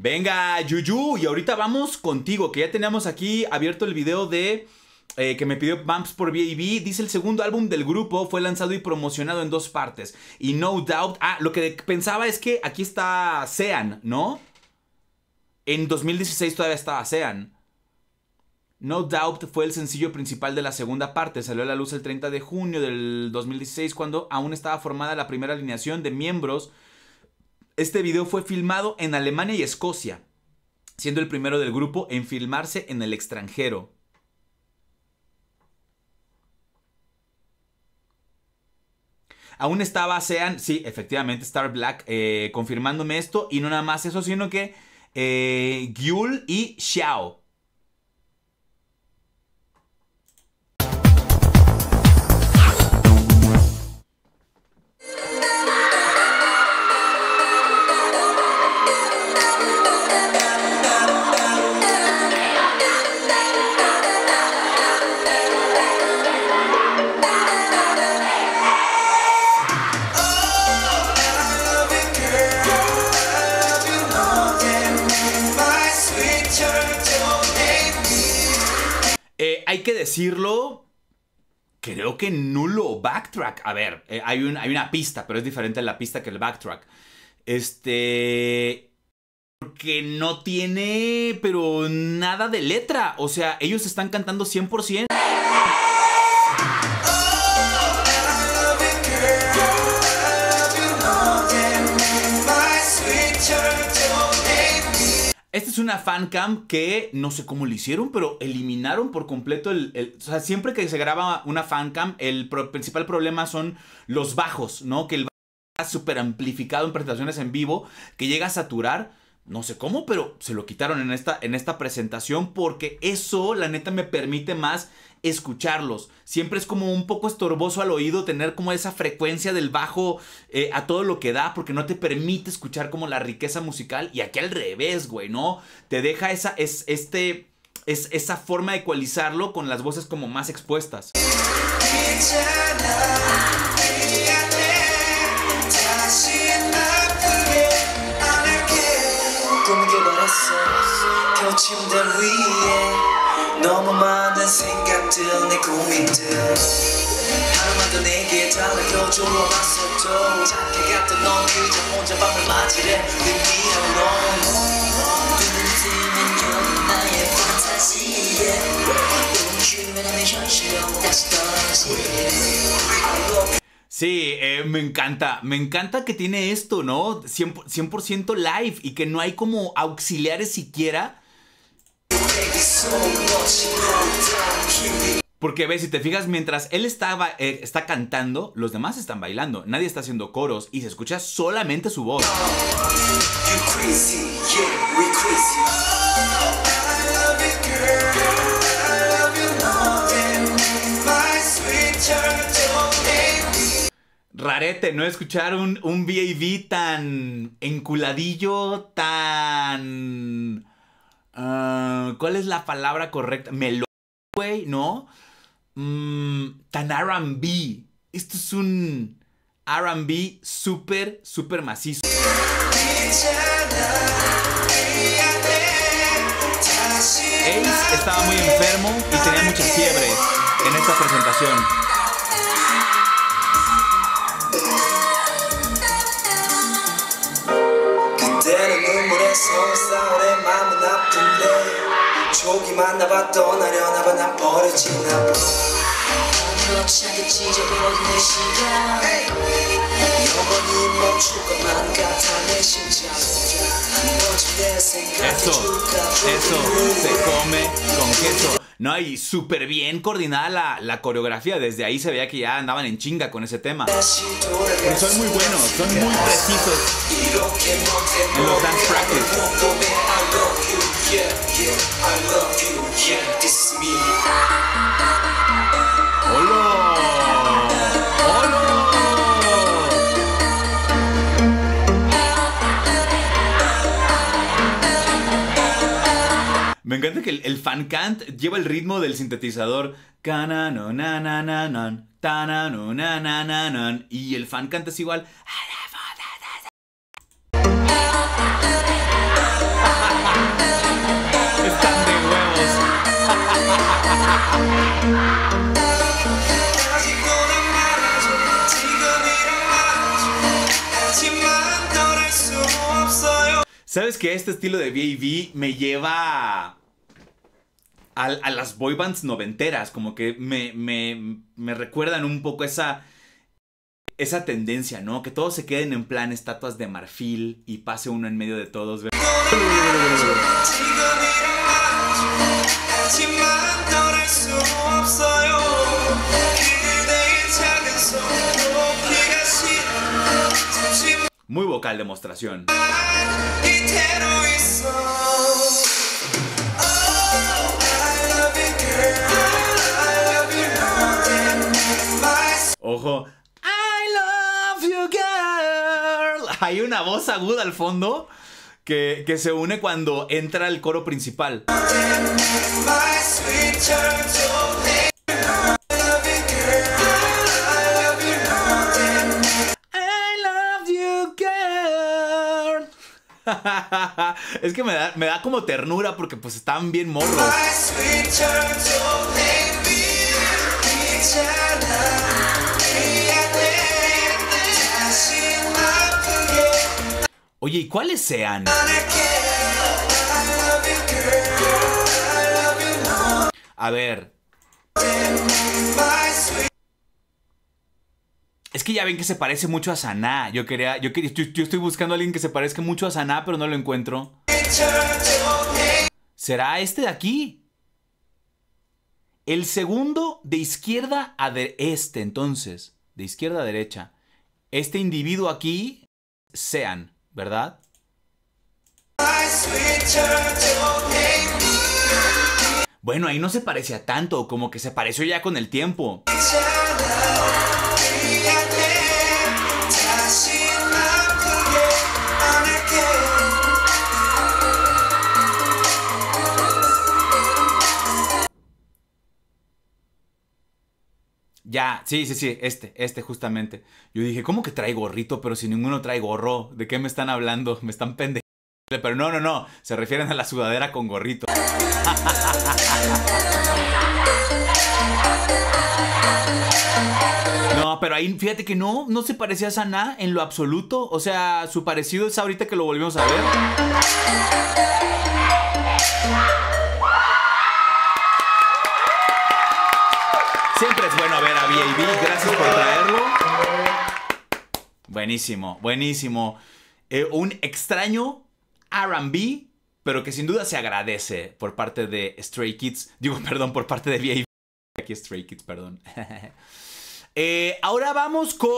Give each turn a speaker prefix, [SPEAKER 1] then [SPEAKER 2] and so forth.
[SPEAKER 1] Venga, Yuyu, y ahorita vamos contigo, que ya teníamos aquí abierto el video de eh, que me pidió Bumps por B.A.B. Dice el segundo álbum del grupo fue lanzado y promocionado en dos partes. Y No Doubt, ah, lo que pensaba es que aquí está Sean, ¿no? En 2016 todavía estaba Sean. No Doubt fue el sencillo principal de la segunda parte. Salió a la luz el 30 de junio del 2016 cuando aún estaba formada la primera alineación de miembros. Este video fue filmado en Alemania y Escocia, siendo el primero del grupo en filmarse en el extranjero. Aún estaba Sean, sí, efectivamente, Star Black, eh, confirmándome esto. Y no nada más eso, sino que eh, Gyul y Xiao hay que decirlo, creo que nulo backtrack. A ver, eh, hay, hay una pista, pero es diferente la pista que el backtrack. Este... Porque no tiene, pero nada de letra. O sea, ellos están cantando 100%. Esta es una fancam que no sé cómo lo hicieron, pero eliminaron por completo el, O sea, siempre que se graba una fancam, el principal problema son los bajos, ¿no? Que el bajo está súper amplificado en presentaciones en vivo, que llega a saturar. No sé cómo, pero se lo quitaron en esta, en esta presentación porque eso, la neta, me permite más escucharlos. Siempre es como un poco estorboso al oído tener como esa frecuencia del bajo eh, a todo lo que da porque no te permite escuchar como la riqueza musical y aquí al revés, güey, ¿no? Te deja esa, es, este, es, esa forma de ecualizarlo con las voces como más expuestas. Sí, eh, me encanta, me encanta que tiene esto, ¿no? 100%, live y que no hay como auxiliares siquiera. Porque ves, si te fijas, mientras él estaba, eh, está cantando, los demás están bailando. Nadie está haciendo coros y se escucha solamente su voz. Rarete, no escuchar un, un BAB tan enculadillo, tan... Ah, ¿Cuál es la palabra correcta? Melo, güey, ¿no? Mm, tan RB. Esto es un RB súper, súper macizo. Ace estaba muy enfermo y tenía mucha fiebre en esta presentación. Eso, eso, se come con queso. No, y súper bien coordinada la, la, coreografía. Desde ahí se veía que ya andaban en chinga con ese tema. son muy buenos, son muy precisos en los dance practice. Me encanta que el, fan cant lleva el ritmo del sintetizador. Y el fan cant es igual. ¿Sabes que este estilo de B.A.B. me lleva a, las boy bands noventeras? Como que me, me, me, recuerdan un poco esa, esa tendencia, ¿no? Que todos se queden en plan estatuas de marfil y pase uno en medio de todos. Muy vocal demostración. Ojo. I love you, girl. Hay una voz aguda al fondo que, se une cuando entra el coro principal. es que me da, me da como ternura porque pues están bien morros. Oye, ¿y cuáles sean? A ver. Es que ya ven que se parece mucho a Saná. Yo quería, yo yo, estoy buscando a alguien que se parezca mucho a Saná, pero no lo encuentro. ¿Será este de aquí? El segundo de izquierda a de este, entonces. De izquierda a derecha. Este individuo aquí, Sean, ¿verdad? Bueno, ahí no se parecía tanto, como que se pareció ya con el tiempo. Ya, sí, sí, sí, este, este justamente. Yo dije, ¿cómo que trae gorrito? Pero si ninguno trae gorro, ¿de qué me están hablando? Me están pendejando. Pero no, no, no, se refieren a la sudadera con gorrito. No, pero ahí fíjate que no, no se parecía a Sana en lo absoluto. O sea, su parecido es ahorita que lo volvimos a ver. Gracias por traerlo. Buenísimo, buenísimo. Eh, un extraño RB, pero que sin duda se agradece por parte de Stray Kids. Digo, perdón, por parte de B.A.B. Aquí Stray Kids, perdón. Eh, ahora vamos con...